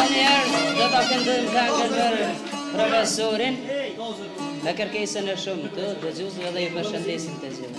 Edhe një herë do ta këndojmë nga për profesorin me kërkesën e shumë të dëgjuesve dhe ju përshëndesim të gjithë.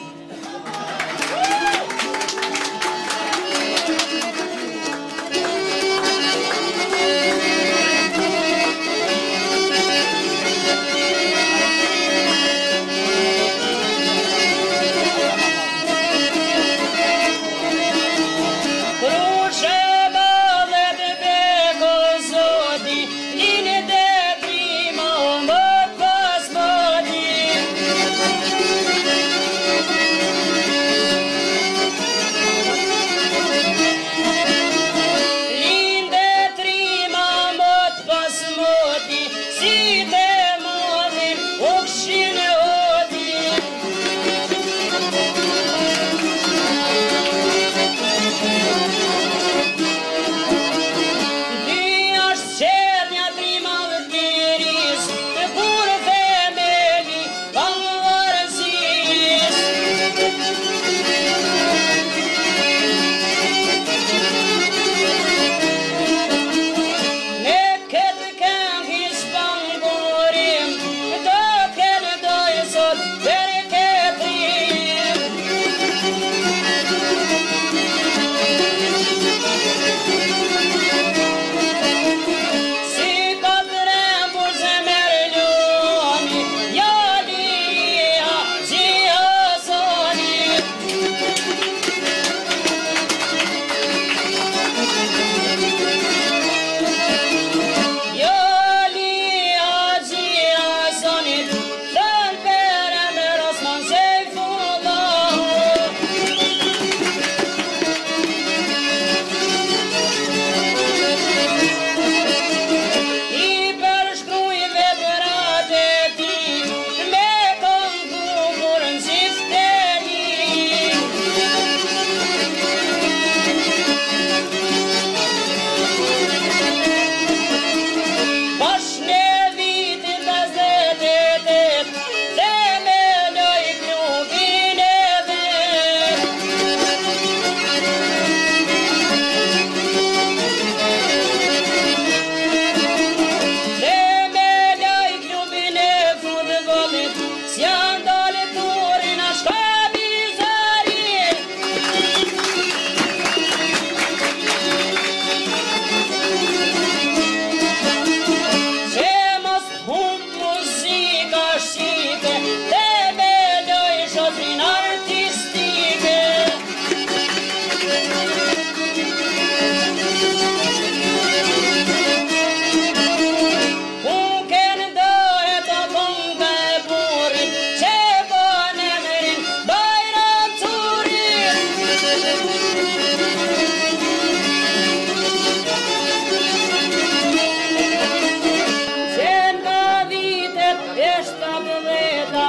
Manuela.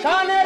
Schale!